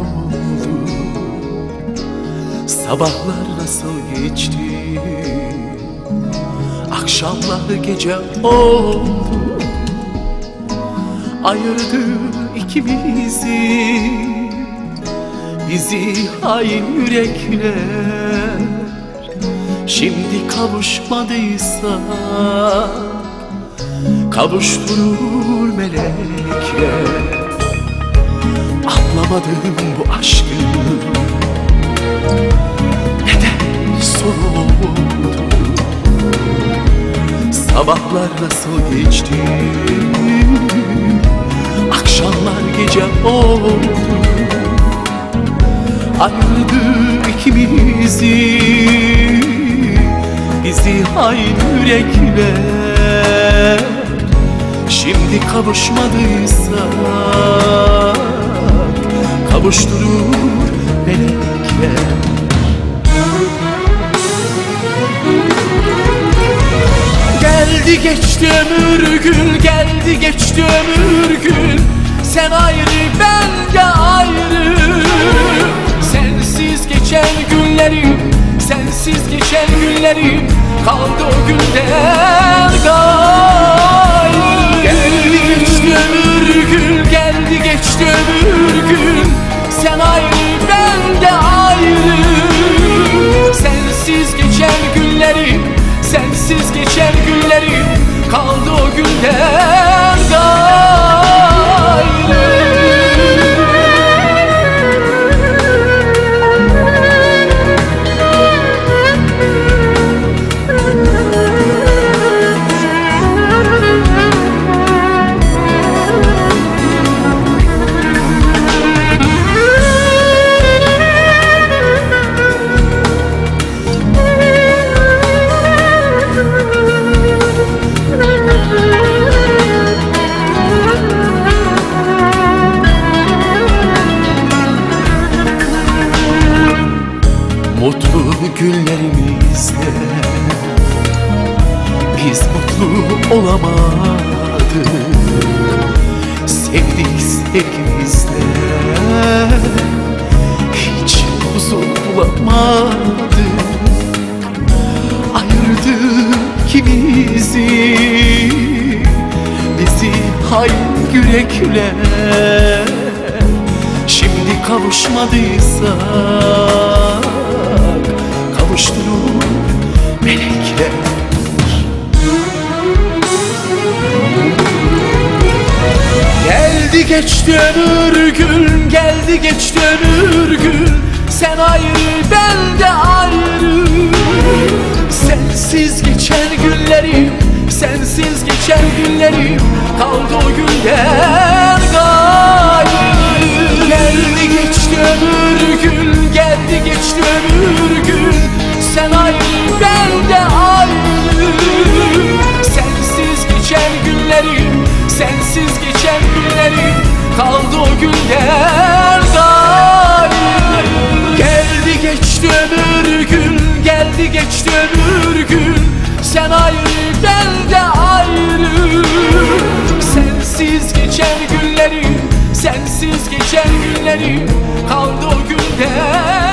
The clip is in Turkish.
oldu Sabahlar nasıl geçti? Akşamlar gece oldu. Ayırdı ikimizi Bizi hain yürekler. Şimdi kavuşmadıysa Kavuşturur melekler. Anlamadım bu aşkı Neden soğudu Sabahlar nasıl geçti Akşamlar gece oldu. Ayırdı ikimizi. Bizi hain yürekler Şimdi kavuşmadıysa Kavuşturur melekler Geldi geçti ömür gün Geldi geçti ömür gün Sen ayrı ben de ayrı Sensiz geçen günlerim Kaldı o günden günlerimizde Biz mutlu olamadık. Sevdik sevgimizde Hiç huzur bulamadık Ayırdı ikimizi. Bizi hain yürekler Şimdi Kavuşturur melekler. Geldi geçti ömür gün Geldi geçti ömür gün. Sen ayrı ben de ayrı. Sensiz geçen günlerim Sensiz geçen günlerim. Kaldı o günden gayrı. Geldi geçti ömür gün Geldi geçti ömür gün geçen günlerim Kaldı o günden